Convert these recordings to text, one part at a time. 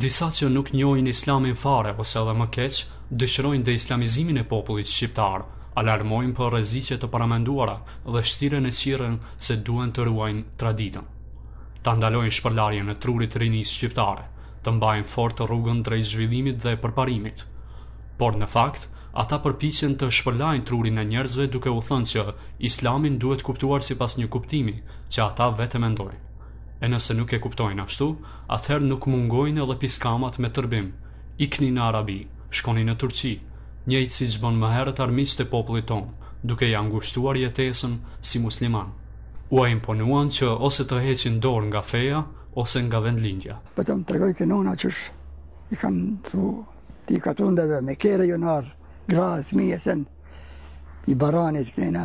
Disa që nuk njohin islamin fare ose edhe më keq, dëshirojnë deislamizimin e popullit shqiptar, alarmojnë për rreziqe të paramenduara dhe shtiren e çirren se duhen të ruajnë traditën. Ta ndalojnë shpërlarjen e trurit të rinisë shqiptare, të mbajnë fort rrugën drejt zhvillimit dhe përparimit. Por në fakt, ata përpiqen të shpërlajnë trurin e njerëzve duke u thënë që Islamin duhet kuptuar sipas një kuptimi që ata vetë e mendojnë. E nëse nuk e kuptojnë ashtu, atëherë nuk mungojnë edhe piskamat me tërbim. Ikni në Arabi, shkoni në Turqi, njëjtë siç bënin më herët armiqtë e popullit tonë, duke ua ngushtuar jetesën si musliman. Ua imponuan që ose të heqin dorë nga feja ose nga vendlindja. Po m'tregojke nona qysh i kanë çu t'katundeve me kere janar, gra e thmi e sen, i borën këne në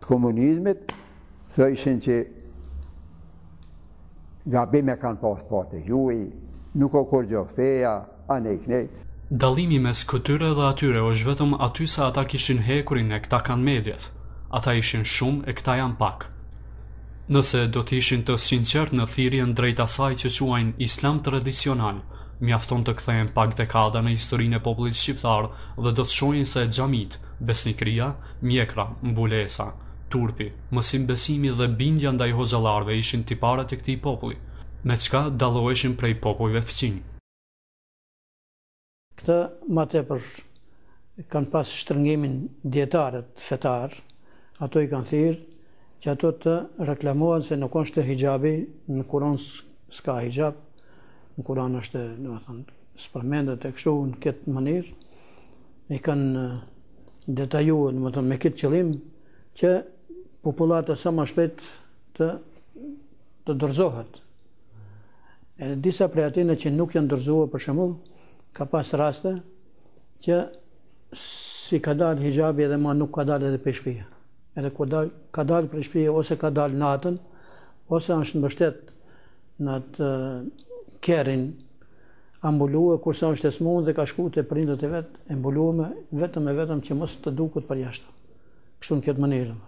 të komunizmit, thojshin që gabime kanë pas partia juj, nuk o kurgjo feja, anej knej. Dallimi mes këtyre dhe atyre është vetëm aty se ata kishin hekurin e këta kanë mediet. Ata ishin shumë e këta janë pak. Nëse do të ishin të sinqertë në thirrjen drejt asaj që quajnë islam tradicional, mjafton të kthehen pak dekada në historinë e popullit shqiptar dhe do të shohin se xhamitë, Besnikëria, mjekra, mbulesa, turpi, mësimbesimi dhe bindja ndaj hoxhallarëve ishin tiparet e këtij populli, me çka dalloheshin prej popujve fqinj. Këta ma tepër kanë pas shtrëngimin dijetarët fetarë, ato i kanë thirrë që ato të reklamohen se nuk është hixhabi, në Kuran s'ka hixhab, në Kuran është, domethënë, s'përmendet e kështu në këtë mënyrë, i kanë detyru, domethënë me këtë qëllim që popullata sa ma shpejt të të dorëzohet. Edhe disa prej atyre që nuk janë dorëzuar për shembull, ka pas raste që si ka dalë hixhabi edhe ma nuk ka dalë edhe prej shpie. Edhe ku dalë, ka dalë prej shpie ose ka dalë natën, ose është mbështet në atë kerrin E mbulume kinse është e smun dhe ka shku te prindërit e vet e mbulume vetëm e vetëm që mos të duket përjashta. Kështu në ketë mënyrë.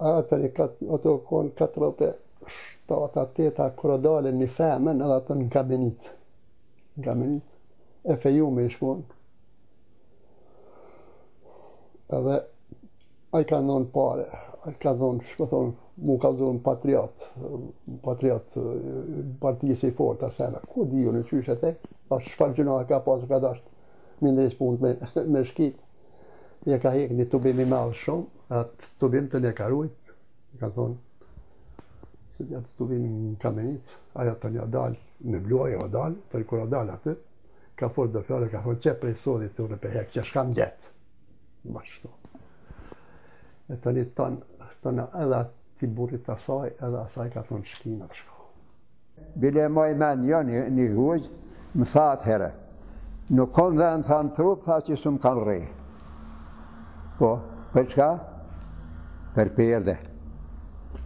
A, atëherë kah, ato kon katërdhjetë e shtata teta kur e nalin një femen edhe ato në kabinet. Kabinet e fejume i shkon. Edhe Ai ka dhënë pare, ai ka dhënë, çka thonë, mu ka dhënë patriot, patriot partisë i fortë asena. Ku di unë qysh atë? A çfarë gjëna ka pasur ka dash me ndreq punët me me shkit. Ja ka hjek një tubim i madh shumë, atë tubim të ne ka rujt, ka thonë, se një atë tubim në Kamenicë, aja të një dalë, me bluaj e dalë, të një kura dalë atë, ka fol do fjalë, ka thonë, që prej sodit të rëpe hek, që çka m gjet. Ashtu. E t'ni tanë, të në edhe ati burit të asaj, edhe asaj ka thonë shkina të shko. Bile maj men, jo një, një hujë, më tha atë herë, nuk kom vend, tha në trupë, tha që së më kanë rejë. Po, për çka? Për perde.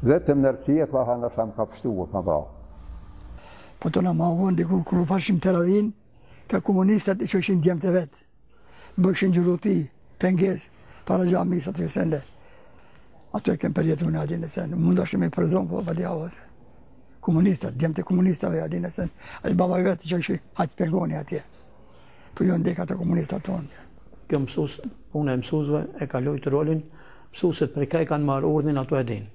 Vetëm nërësijet, la ha nërësa më ka pështu, o pa bravo. Po të në ma uvonë, dikur kërë u fashim të radhin, të komunistat i që ishin djemë të vetë. Bëjshin gjurulti, pengesë, para xhamisë aty sende. Aty e kem përjetu nadonjë sen. Mund është me përdhon, po pa di hava se. Komunistat, djem të komunistave nadonjë sen. Aqë baba vetë që është hoxhë pengoni atje. Po jo ndeka të komunistat tonë. Kjo mësus, puna e mësusve e ka lujt rolin, mësuset prej kah i kanë marrë urdhnin ato e din.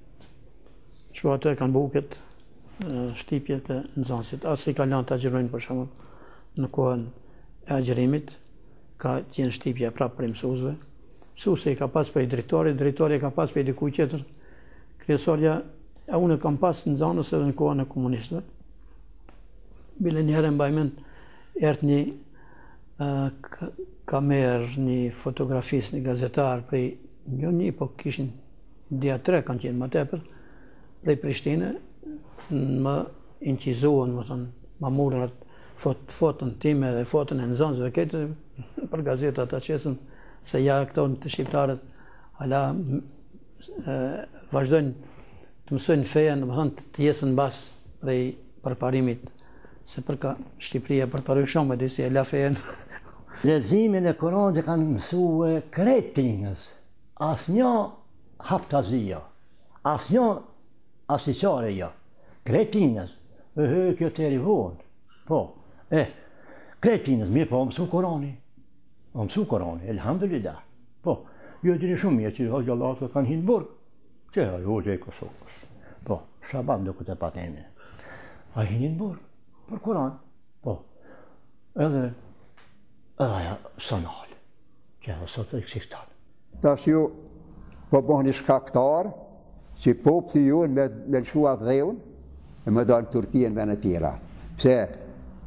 Që ato e kanë bo këtë shtypje te nxansit. As s'i kanë lanë të agjërojnë për shembull në kohën e agjërimit ka qenë shtypja prapë prej mësuesve. Mësuesi e ka pas prej drejtorit, drejtori e ka pas prej dikujt tjetër. Kryesorja unë kam pas nxanës edhe në kohën e komunistëve. Bile një herë mbaj mend erdhi një kamer, një fotografist, një gazetar prej një një po kishin dy a tre kanë qenë më tepër prej Prishtinë më incizuan, më thonë, më murën atë fotën time dhe fotën e nxënësve këtë nëpër gazeta ta qesin se ja këta shqiptarët hala vazhdojnë të mësojnë fejen me thanë të jesin mas prej përparimit se po ka Shqipëria përparu shumë edhe si e la fejen Leximin e Kuranit që kanë mësu e krejt tinës as një haptazia as një Ashiqare jo. Krejt tinëz. Ehe kjo deri vonë. Po. Eh. Krejt tinëz. Mirëpo, o mësu Kurani. O mësu Kurani. Elhamdulillah. Po. Ju e dini shumë mirë që hoxhallarët kanë hi n'burg. Qe hoxhë e Kosovës. Po. Shaban do këtë patemi. A hi në burg. Për Kurani. Po. Edhe. Edhe aja sanal. Që edhe sot ekziston. Tash ju po bëhni shkaktar që populli ju me lëshu dheun e me dalë Turki e n'vene tjera. Pse,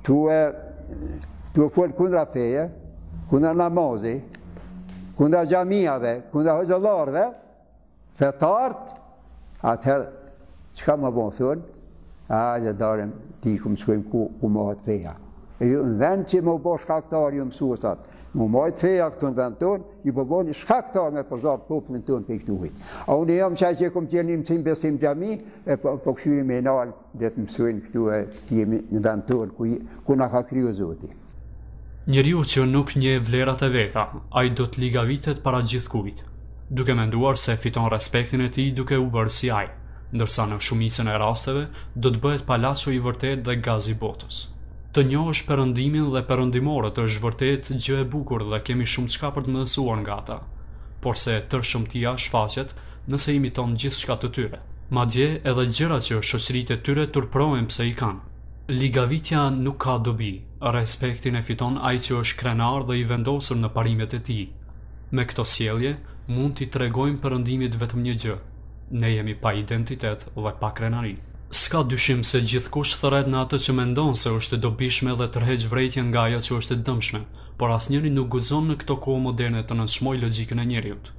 tu e, tu e folë kundra feje, kundra namazi, kundra xhamiave, kundra hoxhallarve, Fetartë, atëherë, çka me bo, thonë? Hajde dalim, t'ikim, shkojmë ku, ku mbahet feja. E ju në vend që m'u bo shkaktarë, ju mësuesat, m'u mbajt feja këtu në vend tonë, ju po boni shkaktarë me përzanë popullin tonë prej këtuhit. A unë jam qaj që e kom qelë një mësim-besim n'xhami, e po, po kqyri me nalë, Le të mësojnë këtu e t'jenë në vend tonë ku, ku na ka kriju Zoti. Njeriu që nuk njeh vlerat e veta, ai do të ligavitet para gjithkujt, duke menduar se fiton respektin e tij duke u bërë si ai, ndërsa në shumicën e rasteve do të bëhet palaço i vërtetë dhe gazi i botës. Të njohësh Perëndimin dhe perëndimorët është vërtet gjë e bukur dhe kemi shumë çka për të mësuar nga ata. Porse e tërë shëmtia shfaqet nëse imiton gjithçka të tyre, madje edhe gjërat që shoqëritë e tyre turpërohen pse i kanë. Ligavitja nuk ka dobi, respektin e fiton ai që është krenar dhe i vendosur në parimet e tij. Me këto sjellje, mund t'i tregojmë Perëndimit vetëm një gjë, Ne jemi pa identitet dhe pa krenari. S'ka dyshim se gjithkush thërret në atë që mendon se është e dobishme dhe tërheq vërejtjen nga ajo që është e dëmshme, por asnjëri nuk guxon në këto kohë moderne të nënçmojë logjikën e njeriut.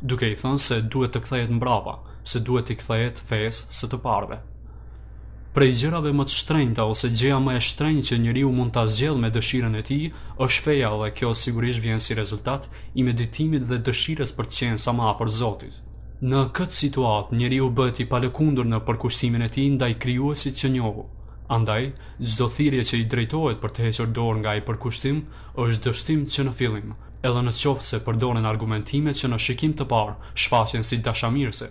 duke i thënë se duhet të kthehet mbrapa, se duhet t'i kthehet fesë së të parëve. Prej gjërave më të shtrenjta ose gjëja më e shtrenjtë që njeriu mund ta zgjedhë me dëshirën e tij është feja dhe kjo sigurisht vjen si rezultat i meditimit dhe dëshirës për të qenë sa më afër Zotit. Në këtë situatë njeriu bëhet i palëkundur në përkushtimin e tij ndaj krijuesit që njohu. Andaj, çdo thirrje që i drejtohet për të hequr dorë nga ai përkushtim Është dështim që në fillim, edhe në qoftë se përdoren argumentime që në shikim të parë shfaqen si dashamirëse,